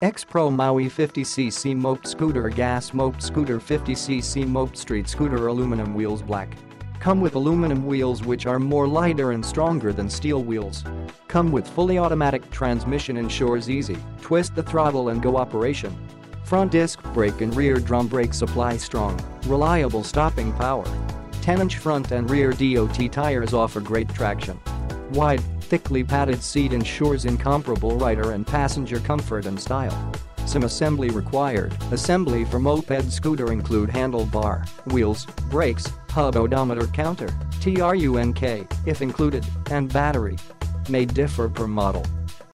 X-Pro Maui 50cc moped scooter gas moped scooter 50cc moped street scooter aluminum wheels black. Come with aluminum wheels which are more lighter and stronger than steel wheels. Come with fully automatic transmission ensures easy, twist the throttle and go operation. Front disc brake and rear drum brake supply strong, reliable stopping power. 10-inch front and rear DOT tires offer great traction. Wide, thickly padded seat ensures incomparable rider and passenger comfort and style. Some assembly required. Assembly for moped scooter include handlebar, wheels, brakes, hub odometer counter, TRUNK, if included, and battery. May differ per model.